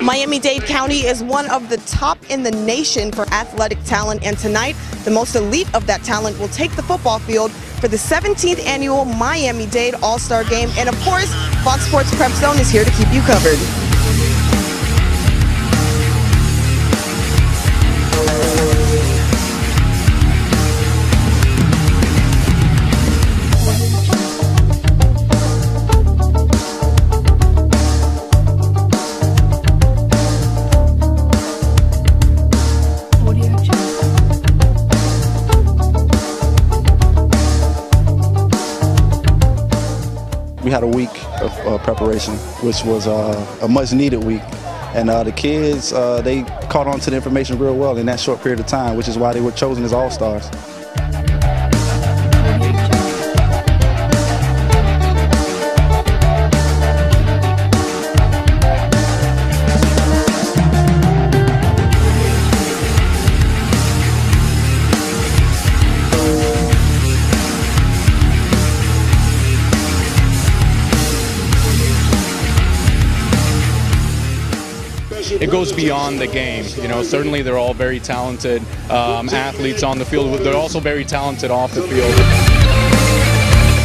Miami-Dade County is one of the top in the nation for athletic talent and tonight the most elite of that talent will take the football field for the 17th annual Miami-Dade All-Star Game and of course Fox Sports Prep Zone is here to keep you covered. We had a week of uh, preparation, which was uh, a much needed week. And uh, the kids, uh, they caught on to the information real well in that short period of time, which is why they were chosen as All-Stars. It goes beyond the game. You know, certainly they're all very talented um, athletes on the field. But They're also very talented off the field.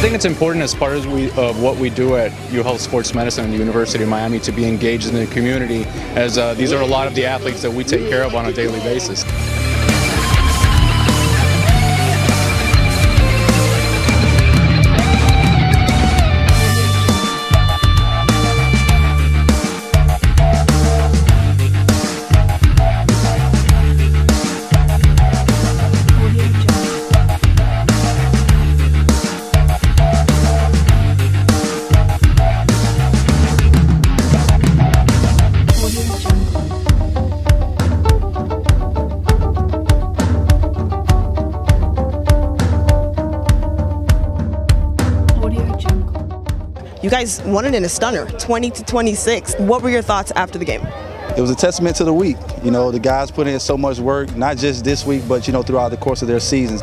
I think it's important as part of, we, of what we do at U Health Sports Medicine and the University of Miami to be engaged in the community, as uh, these are a lot of the athletes that we take care of on a daily basis. You guys won it in a stunner, 20 to 26. What were your thoughts after the game? It was a testament to the week. You know, the guys put in so much work, not just this week, but, you know, throughout the course of their seasons.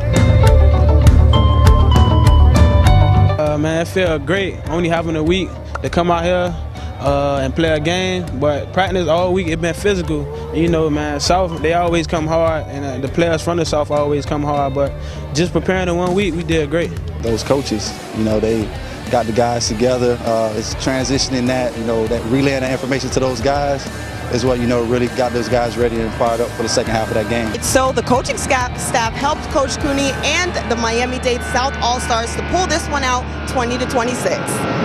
Uh, man, it felt great only having a week to come out here uh, and play a game. But practice all week, it been physical. You know, man, South, they always come hard, and uh, the players from the South always come hard. But just preparing in one week, we did great. Those coaches, you know, they got the guys together. Uh, it's transitioning that, you know, that relaying that information to those guys is what, you know, really got those guys ready and fired up for the second half of that game. So the coaching staff helped Coach Cooney and the Miami-Dade South All-Stars to pull this one out 20 to 26.